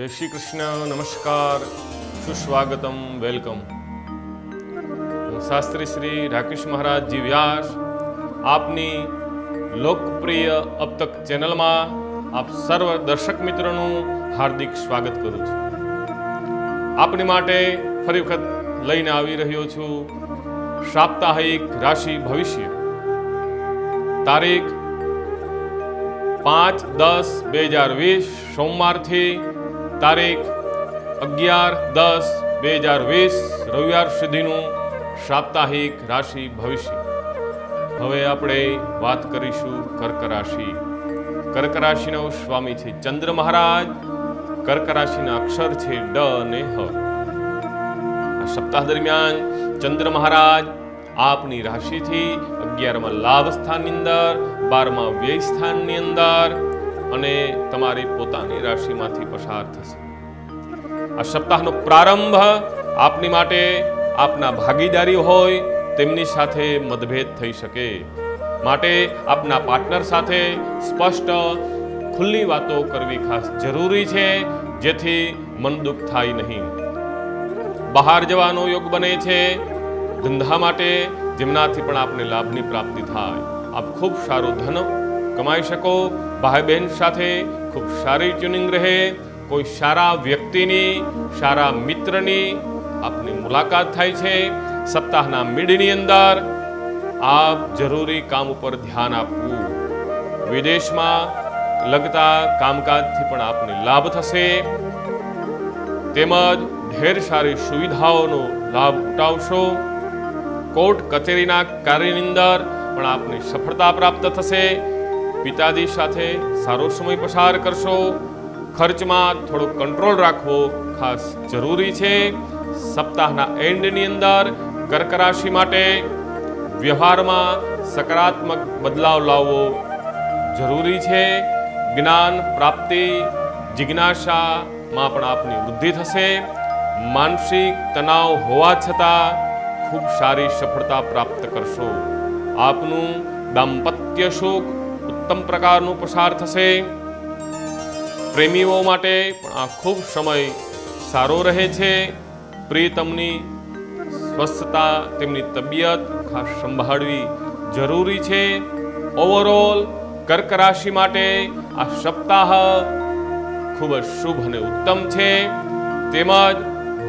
જય શ્રી કૃષ્ણ, નમસ્કાર, સુસ્વાગતમ, વેલકમ. શાસ્ત્રી શ્રી રાકેશ મહારાજજી વ્યાસ, આપની લોકપ્રિય અબ તક ચેનલમાં આપ સર્વ દર્શક મિત્રોનું હાર્દિક સ્વાગત કરું છું. આપની માટે ફરી વખત લઈને આવી રહ્યો છું સાપ્તાહિક રાશિ ભવિષ્ય. તારીખ પાંચ દસ બે હજાર વીસ, સોમવારથી તારીખ અગિયાર દસ બે હજાર વીસ રવિવાર સુધીનું સાપ્તાહિક રાશિ ભવિષ્ય. હવે આપણે વાત કરીશું કર્ક રાશિ. કર્ક રાશિનો સ્વામી છે ચંદ્ર મહારાજ, કર્ક રાશિના અક્ષર છે ડ અને હ. સપ્તાહ દરમિયાન ચંદ્ર મહારાજ આપની રાશિથી અગિયારમાં લાભ સ્થાનની અંદર, બારમાં વ્યય સ્થાનની અંદર અને તમારી પોતાની રાશિમાંથી પસાર થશે. આ સપ્તાહનો પ્રારંભ આપની માટે આપના ભાગીદારી હોય, તેમની સાથે મતભેદ થઈ શકે. માટે આપના પાર્ટનર સાથે સ્પષ્ટ, ખુલ્લી વાતો કરવી ખાસ જરૂરી છે, જેથી મન દુઃખ થાય નહીં. બહાર જવાનો યોગ બને છે, ધંધા માટે જેમનાથી પણ આપને લાભની પ્રાપ્તિ થાય. આપ ખૂબ સારું ધન કમાઈ શકો. ભાઈ બહેન સાથે ખૂબ સારી ટ્યુનિંગ રહે. કોઈ સારા વ્યક્તિની, સારા મિત્રની આપની મુલાકાત થાય છે. સપ્તાહના મિડની અંદર આપ જરૂરી કામ ઉપર ધ્યાન આપવું. વિદેશમાં લગતા કામકાજથી પણ આપને લાભ થશે. તેમજ ઢેર સારી સુવિધાઓનો લાભ ઉઠાવશો. કોર્ટ કચેરીના કાર્યની અંદર પણ આપની સફળતા પ્રાપ્ત થશે. પિતાજી સાથે સારો સમય પસાર કરશો. ખર્ચમાં થોડો કંટ્રોલ રાખવો ખાસ જરૂરી છે. સપ્તાહના એન્ડની અંદર કર્ક રાશિ માટે વ્યવહારમાં સકારાત્મક બદલાવ લાવવો જરૂરી છે. જ્ઞાન પ્રાપ્તિ જિજ્ઞાસામાં પણ આપની વૃદ્ધિ થશે. માનસિક તણાવ હોવા છતાં ખૂબ સારી સફળતા પ્રાપ્ત કરશો. આપનું દાંપત્ય સુખ ઉત્તમ પ્રકારનું પસાર થશે. પ્રેમીઓ માટે પણ આ ખૂબ સમય સારો રહે છે. પ્રિયતમની સ્વસ્થતા, તેમની તબિયત ખાસ સંભાળવી જરૂરી છે. ઓવરઓલ કર્ક રાશિ માટે આ સપ્તાહ ખૂબ જ શુભ અને ઉત્તમ છે. તેમજ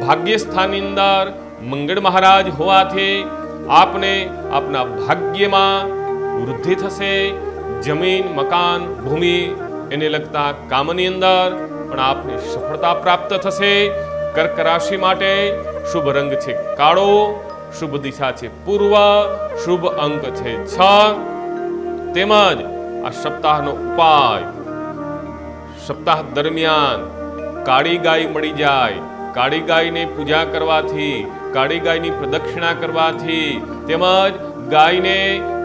ભાગ્યસ્થાનની અંદર મંગળ મહારાજ હોવાથી આપને આપના ભાગ્યમાં વૃદ્ધિ થશે. જમીન, મકાન, ભૂમિ, એને લગતા કામની અંદર પણ આપને સફળતા પ્રાપ્ત થશે. કર્ક રાશિ માટે શુભ રંગ છે કાળો, શુભ દિશા છે પૂર્વ, શુભ અંક છે છ. તેમજ આ સપ્તાહનો ઉપાય, સપ્તાહ દરમિયાન કાળી ગાય મળી જાય. કાળી ગાયને પૂજા કરવાથી, કાળી ગાયની પ્રદક્ષિણા કરવાથી તેમજ ગાયને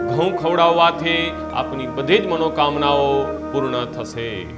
ઘઉં ખવડાવવાથી આપની બધી જ મનોકામનાઓ પૂર્ણ થશે.